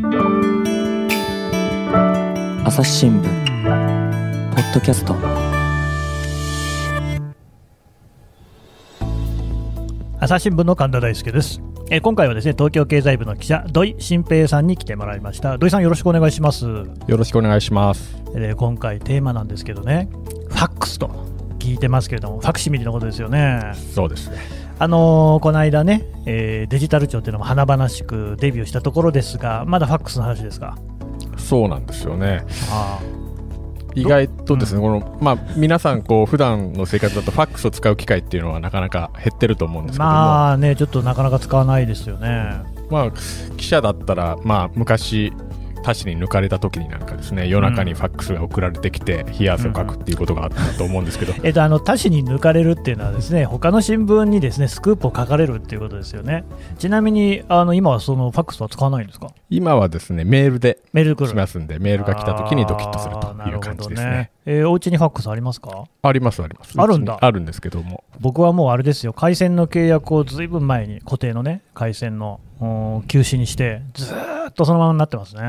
朝日新聞ポッドキャスト。朝日新聞の神田大輔です。えー今回はですね東京経済部の記者土井新平さんに来てもらいました。土井さんよろしくお願いします、よろしくお願いします。えー今回テーマなんですけどねファックスと聞いてますけれどもファクシミリのことですよね。そうですね。あのーこの間ね、えーデジタル庁っていうのも華々しくデビューしたところですがまだファックスの話ですか？そうなんですよね。あ意外とですね、このまあ皆さんこう普段の生活だとファックスを使う機会っていうのはなかなか減ってると思うんですけども、ままあねちょっとなかなか使わないですよね。あ記者だったらまあ昔他紙に抜かれた時になんかですね夜中にファックスが送られてきて冷や汗をかくっていうことがあったと思うんですけど、えっと、あの他紙に抜かれるっていうのはですね他の新聞にですねスクープを書かれるっていうことですよね。ちなみにあの今はそのファックスは使わないんですか？今はですねメールでメールしますんでメールが来た時にドキッとするという感じですね。えーお家にファックスありますか？ありますあります。あるんだ。あるんですけども、僕はもうあれですよ。回線の契約をずいぶん前に固定のね回線のうん休止にしてずーっとそのままになってますね、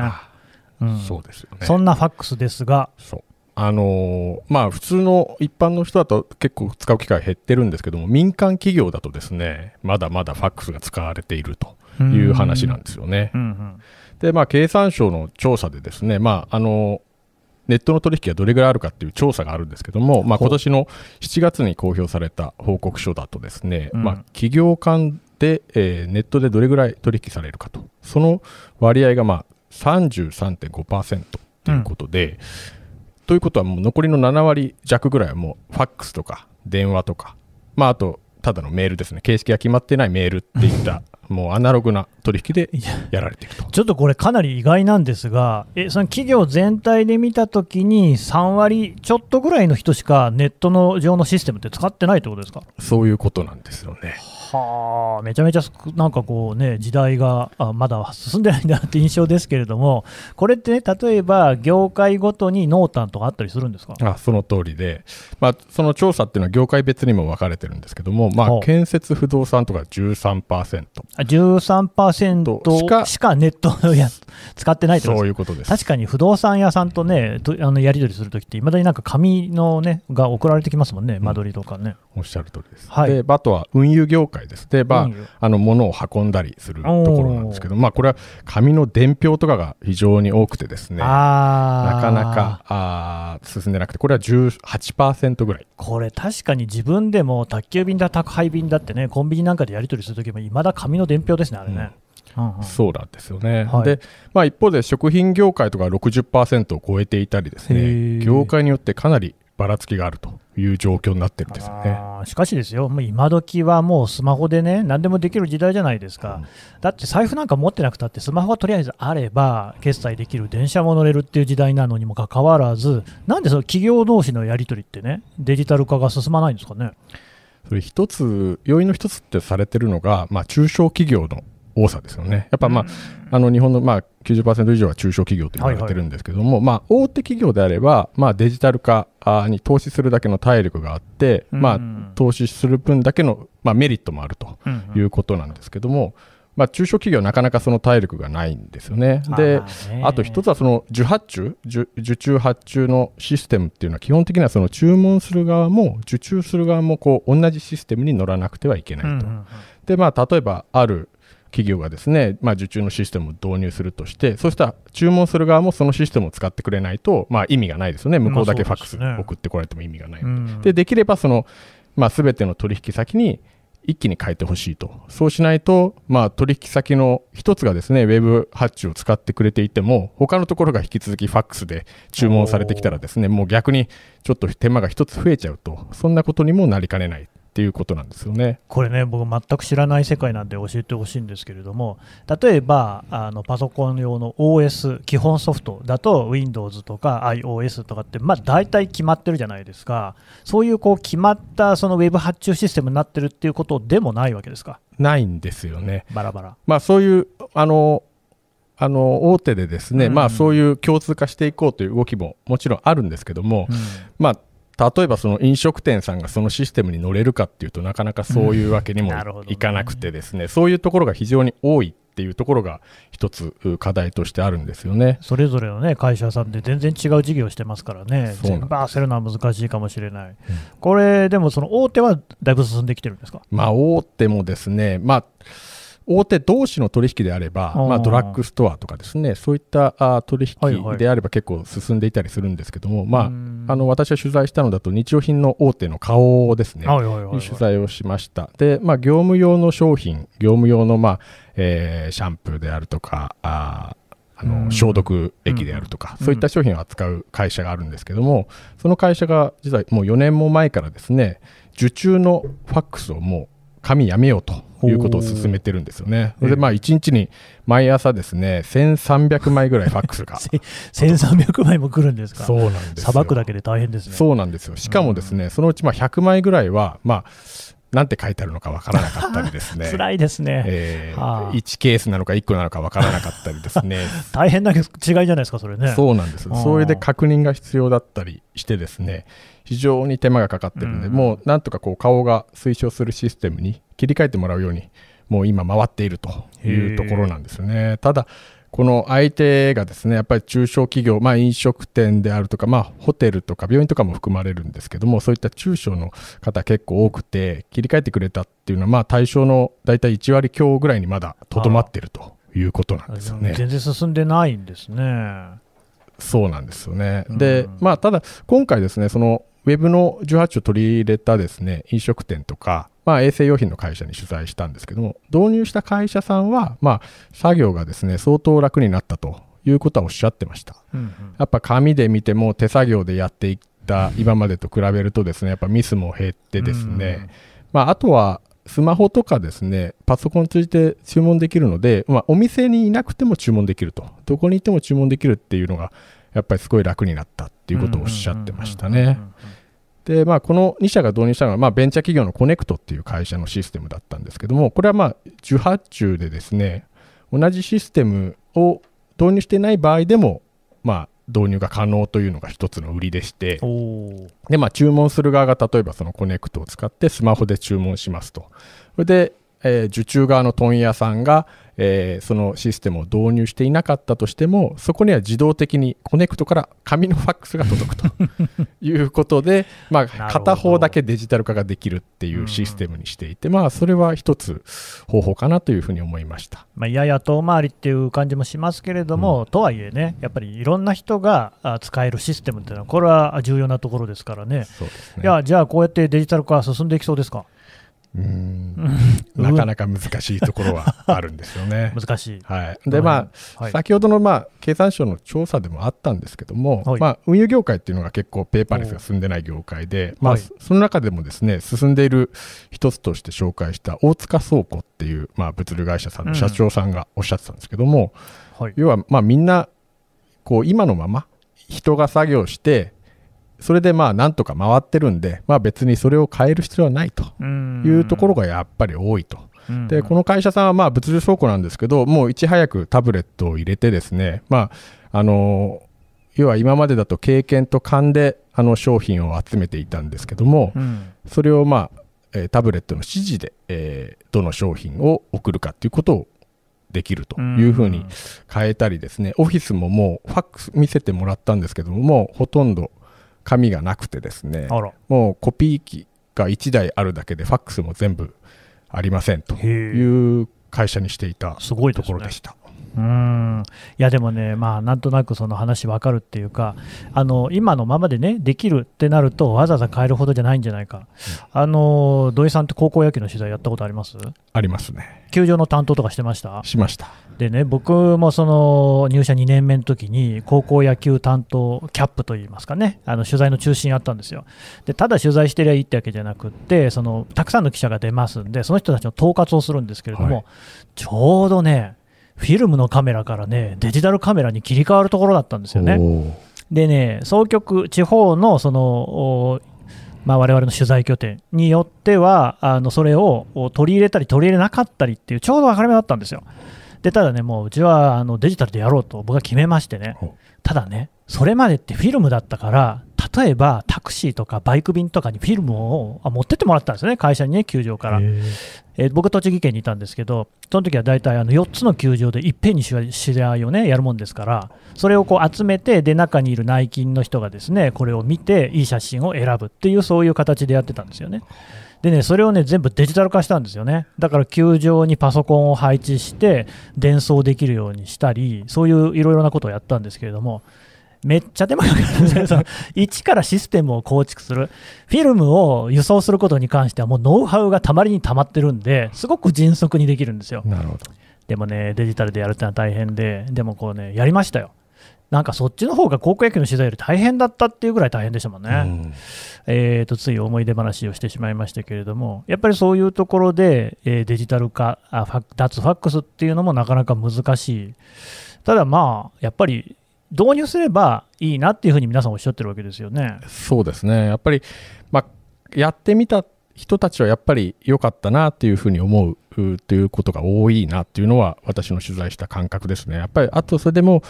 うん。そうですよね。そんなファックスですが。そう。あのーまあ普通の一般の人だと結構使う機会減ってるんですけども民間企業だとですねまだまだファックスが使われているという話なんですよね。うんうん。でまあ経産省の調査でですねまああのーネットの取引がどれぐらいあるかっていう調査があるんですけども、まあ、今年の7月に公表された報告書だとですね、うん。まあ、企業間で、えーネットでどれぐらい取引されるかと。その割合がまあ33.5%ということで、ということはもう残りの7割弱ぐらいはもうファックスとか電話とか、まあ、あとただのメールですね。形式が決まってないメールっていったもうアナログな取引でやられていると。ちょっとこれかなり意外なんですがえその企業全体で見たときに3割ちょっとぐらいの人しかネットの上のシステムって使ってないってことですか？そういうことなんですよね。はあめちゃめちゃなんかこうね時代があまだ進んでないんだなって印象ですけれどもこれってね例えば業界ごとに濃淡とかあったりするんですか？あその通りで、まあ、その調査っていうのは業界別にも分かれてるんですけども、まあ、建設不動産とか13%あ13%しかしかネットをや 使ってないってことそうですいうことです。確かに不動産屋さんとねとあのやり取りするときっていまだになんか紙のねが送られてきますもんね間取りとかね、おっしゃる通りです。はい。であとは運輸業界です。で、まああの物を運んだりするところなんですけど、まあ、これは紙の伝票とかが非常に多くてですね、なかなかあー進んでなくて、これは18%ぐらい。これ確かに自分でも宅急便だ宅配便だってねコンビニなんかでやり取りするときもいまだ紙の伝票ですねあれね、うん。うんそうなんですよね。はい。で、まあ、一方で食品業界とか60%を超えていたりですへね、ー。業界によってかなりばらつきがあるという状況になってるんですよね。しかしですよ、もう今時はもうスマホでね、何でもできる時代じゃないですか、うんだって財布なんか持ってなくたって、スマホがとりあえずあれば、決済できる、電車も乗れるっていう時代なのにもかかわらず、なんでその企業同士のやり取りってね、デジタル化が進まないんですかね。それ一つ、要因の一つってされてるのが、まあ、中小企業の多さですよね。やっぱ、まああの日本のまあ90%以上は中小企業と言われてるんですけども、まあ、大手企業であれば、まあ、デジタル化あに投資するだけの体力があって、まあうん、投資する分だけの、まあ、メリットもあるとうんいうことなんですけども、まあ、中小企業はなかなかその体力がないんですよね。で、あと一つはその受発注受受注発注のシステムっていうのは基本的にはその注文する側も受注する側もこう同じシステムに乗らなくてはいけないと。うんうんうん。でまあ例えばある企業がですね、まあ、受注のシステムを導入するとしてそうしたら注文する側もそのシステムを使ってくれないと、まあ、意味がないですよね。向こうだけファックス送ってこられても意味がない、うん。でできればその、まあ、全ての取引先に一気に変えてほしいと。そうしないと、まあ、取引先の一つがですね、ウェブ発注を使ってくれていても、他のところが引き続きファックスで注文されてきたらですね、もう逆にちょっと手間が一つ増えちゃうと、そんなことにもなりかねないっていうことなんですよね。これね、僕、全く知らない世界なんで教えてほしいんですけれども、例えばあのパソコン用の OS、基本ソフトだと Windows とか iOS とかって、まあ、大体決まってるじゃないですか、そういうこう決まったそのウェブ発注システムになってるっていうことでもないわけですか、ないんですよね。バラバラ。まあ、そういうあのあの大手でですね、うんまあ、そういう共通化していこうという動きももちろんあるんですけども、うんまあ、例えばその飲食店さんがそのシステムに乗れるかっていうとなかなかそういうわけにもいかなくてですね、そういうところが非常に多いっっていうところが一つ課題としてあるんですよね。それぞれの、ね、会社さんで全然違う事業をしてますからね、全部合わせるのは難しいかもしれない、これ、でもその大手はだいぶ進んできてるんですか、まあ、大手もですね、まあ、大手同士の取引であれば、まあ、ドラッグストアとかですね、そういったあー取引であれば結構進んでいたりするんですけども、まうん。あ、あの私は取材したのだと、日用品の大手の花王ですね、取材をしました。で、まあ、業務用の商品、業務用の、まあえーシャンプーであるとか、あーあうん。の消毒液であるとか、うん。そういった商品を扱う会社があるんですけども、その会社が実はもう4年も前からですね、受注のファックスをもう紙やめようということを進めてるんですよね。で、まあ、1日に毎朝ですね、1300枚ぐらいファックスが。せ1300枚も来るんですか、そうなんですよさばくだけで大変ですね。そうなんですよ。しかもですね、そのうちまあ100枚ぐらいは、まあ、なんて書いてあるのかわからなかったりですね。辛いですね、えーはあ1ケースなのか1個なのかわからなかったりですね。大変な違いじゃないですか、それね。そうなんですそれで確認が必要だったりしてですね、非常に手間がかかってるんで、うんもうなんとかこう顔が推奨するシステムに切り替えてもらうように、もう今回っているというところなんですよね。ただこの相手がですねやっぱり中小企業、まあ、飲食店であるとか、まあ、ホテルとか病院とかも含まれるんですけどもそういった中小の方結構多くて切り替えてくれたっていうのは、まあ、対象の大体1割強ぐらいにまだとどまってるということなんですよね。全然進んでないんですね。そうなんですよね。うんで、まあ、ただ、今回ですね、そのウェブの18を取り入れたですね、飲食店とか、まあ、衛生用品の会社に取材したんですけども、導入した会社さんは、まあ、作業がですね、相当楽になったということはおっしゃってました。うんうん。やっぱ紙で見ても手作業でやっていった今までと比べるとですね、やっぱミスも減ってですね、まあ、あとはスマホとかですね、パソコン通じて注文できるので、まあ、お店にいなくても注文できると、どこにいても注文できるっていうのが、やっぱりすごい楽になったっていうことをおっしゃってましたね。で、まあ、この2社が導入したのは、まあ、ベンチャー企業のコネクトっていう会社のシステムだったんですけども、これはまあ、受発注でですね、同じシステムを導入していない場合でも、まあ、導入が可能というのが一つの売りでして、で、まあ、注文する側が例えばそのコネクトを使ってスマホで注文しますと。それで、えー受注側の問屋さんが、えーそのシステムを導入していなかったとしても、そこには自動的にコネクトから紙のファックスが届くと いうことで、まあ、片方だけデジタル化ができるっていうシステムにしていて、まあ、それは一つ方法かなというふうに思いました。まあ、やや遠回りっていう感じもしますけれども、とはいえね、やっぱりいろんな人があ使えるシステムっていうのは、これは重要なところですからね。そうですね。いやじゃあ、こうやってデジタル化進んでいきそうですか、うーん。なかなか難しいところはあるんですよね。難しい。はい、でまあ、はい、先ほどの、まあ、経産省の調査でもあったんですけども、はい。まあ、運輸業界っていうのが結構ペーパーレスが進んでない業界で、まあ、はい。そその中でもですね進んでいる一つとして紹介した大塚倉庫っていう、まあ、物流会社さんの社長さんがおっしゃってたんですけども、はい、要は、まあ、みんなこう今のまま人が作業してそれでまあなんとか回ってるんで、まあ、別にそれを変える必要はないというところがやっぱり多いと。うん。でこの会社さんはまあ物流倉庫なんですけど、もういち早くタブレットを入れて、ですね、まああの要は今までだと経験と勘であの商品を集めていたんですけども、うん。それを、まあえータブレットの指示で、えーどの商品を送るかということをできるというふうに変えたりですね、オフィスももうファックス見せてもらったんですけども、もうほとんど紙がなくてですね、もうコピー機が1台あるだけで、ファックスも全部ありませんという会社にしていたすごいところでした。うーん。いやでもね、まあ、なんとなくその話分かるっていうか、あの今のままでね、できるってなると、わざわざ変えるほどじゃないんじゃないか、あの土井さんって高校野球の取材やったことあります？ありますね。球場の担当とかしてました？しました。でね、僕もその入社2年目の時に、高校野球担当キャップといいますかね、あの取材の中心やったんですよ。でただ取材してりゃいいってわけじゃなくって、そのたくさんの記者が出ますんで、その人たちの統括をするんですけれども、はい。ちょうどね、フィルムのカメラからね、デジタルカメラに切り替わるところだったんですよね。でね、総局、地方のその、おまあ、我々の取材拠点によっては、あのそれをお取り入れたり、取り入れなかったりっていう、ちょうど分かれ目だったんですよ。でただね、もううちはあのデジタルでやろうと僕は決めましてねただね、それまでってフィルムだったから、例えばタクシーとかバイク便とかにフィルムをあ持ってってもらったんですよね、会社にね、球場から。えー僕、栃木県にいたんですけど、その時は大体あの4つの球場でいっぺんに試試合をね、やるもんですから、それをこう集めて、で、中にいる内勤の人がですね、これを見て、いい写真を選ぶっていう、そういう形でやってたんですよね。でね、それをね、全部デジタル化したんですよね。だから球場にパソコンを配置して、伝送できるようにしたり、そういういろいろなことをやったんですけれども、めっちゃ手間かかるんです一からシステムを構築する、フィルムを輸送することに関しては、もうノウハウがたまりにたまってるんで、すごく迅速にできるんですよ。なるほど。でもね、デジタルでやるってのは大変で、でもこうね、やりましたよ。なんかそっちの方が高校野球の取材より大変だったっていうぐらい大変でしたもんね。うんえー、とつい思い出話をしてしまいましたけれども、やっぱりそういうところで、えーデジタル化あファ、脱ファックスっていうのもなかなか難しい、ただまあ、やっぱり導入すればいいなっていうふうに皆さんおっしゃってるわけですよね。そうですね。やっぱり、まあ、やってみた人たちはやっぱり良かったなっていうふうに思うということが多いなっていうのは私の取材した感覚ですね。やっぱりあとそれでも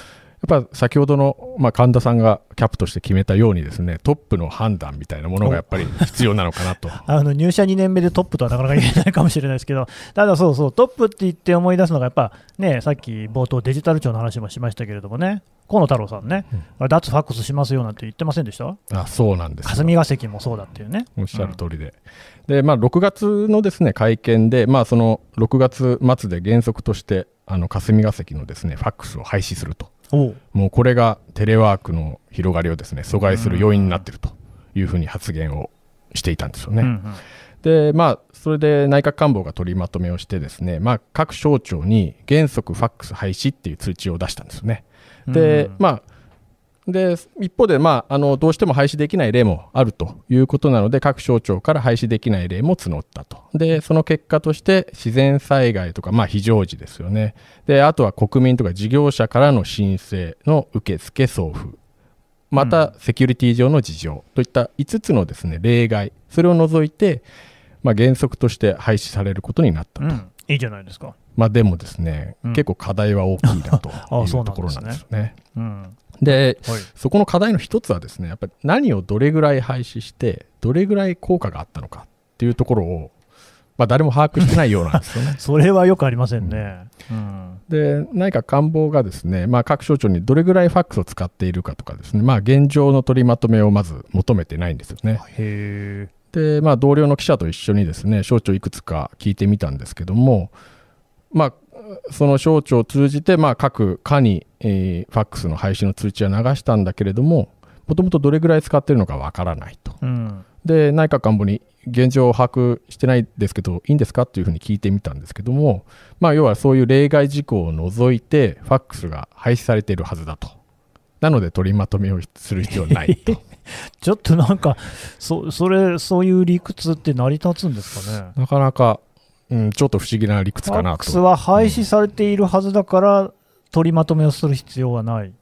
やっぱ先ほどの、まあ、神田さんがキャップとして決めたようにですねトップの判断みたいなものがやっぱり必要なのかなと。あの入社2年目でトップとはなかなか言えないかもしれないですけど、ただそうそう、トップって言って思い出すのが、やっぱね、さっき冒頭、デジタル庁の話もしましたけれどもね、河野太郎さんね、あれ脱ファックスしますよなんて言ってませんでした？あそうなんですよ。霞が関もそうだっていうね。おっしゃる通りで、でまあ、6月のですね会見で、まあ、その6月末で原則としてあの霞が関のですねファックスを廃止すると、もうこれがテレワークの広がりをですね阻害する要因になっているというふうに発言をしていたんですよね。うんうんでまあそれで内閣官房が取りまとめをしてですね、まあ、各省庁に原則ファックス廃止っていう通知を出したんですよね。で、うんまあで一方で、まあ、あのどうしても廃止できない例もあるということなので各省庁から廃止できない例も募ったと。でその結果として自然災害とか、まあ、非常時ですよね。であとは国民とか事業者からの申請の受付送付。またセキュリティ上の事情といった5つのですね例外。それを除いて、まあ、原則として廃止されることになったと、うん、いいじゃないですか。まあ、でもですね、うん。結構課題は大きいなとあいそうところなんですよね。うんではいそこの課題の一つはですねやっぱり何をどれぐらい廃止してどれぐらい効果があったのかっていうところを、まあ、誰も把握してないようなんですよね。それはよくありませんね。うんで内閣官房がですね、まあ、各省庁にどれぐらいファックスを使っているかとかですね、まあ、現状の取りまとめをまず求めてないんですよね。へで、まあ、同僚の記者と一緒にですね省庁いくつか聞いてみたんですけども、まあ、その省庁を通じて、まあ、各課に、えーファックスの廃止の通知は流したんだけれどももともとどれぐらい使っているのかわからないと。ーうんで内閣官房に現状を把握してないですけどいいんですかっていうふうに聞いてみたんですけども、まあ、要はそういう例外事項を除いてファックスが廃止されているはずだとなので取りまとめをする必要はないと ちょっとなんかそ、それ、そういう理屈って成り立つんですかね？なかなか、うん、ちょっと不思議な理屈ファッかなとクスは廃止されているはずだから、取りまとめをする必要はない。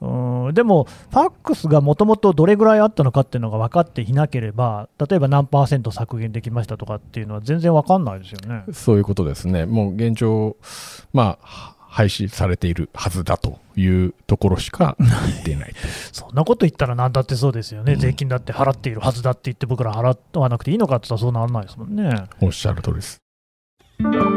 うんでも、ファックスがもともとどれぐらいあったのかっていうのが分かっていなければ、例えば何パーセント削減できましたとかっていうのは全然分かんないですよね。そういうことですねもう現状まあ廃止されているはずだというところしか言っていない そんなこと言ったら何だってそうですよね、税金だって払っているはずだって言って、僕ら払わなくていいのかって言ったらそうならないですもんね。おっしゃる通りです Thank you.